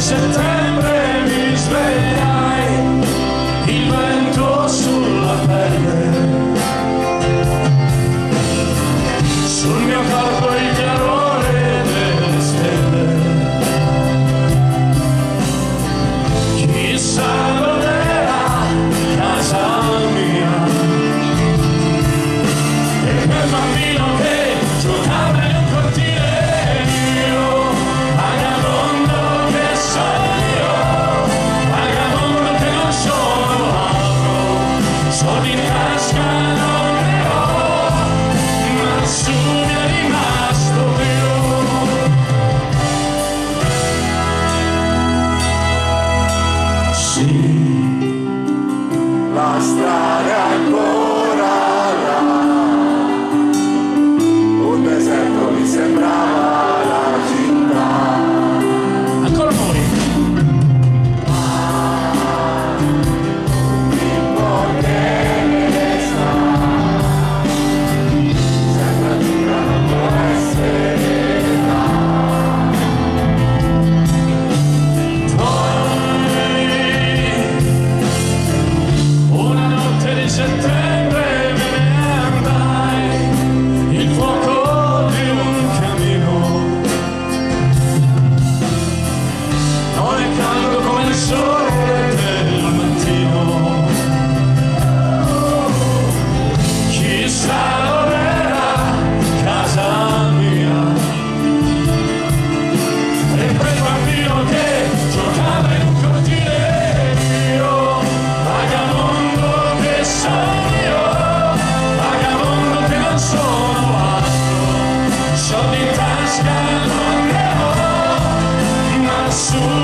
settembre mi svegliai, il vento sulla pelle, sul mio corpo stara soon.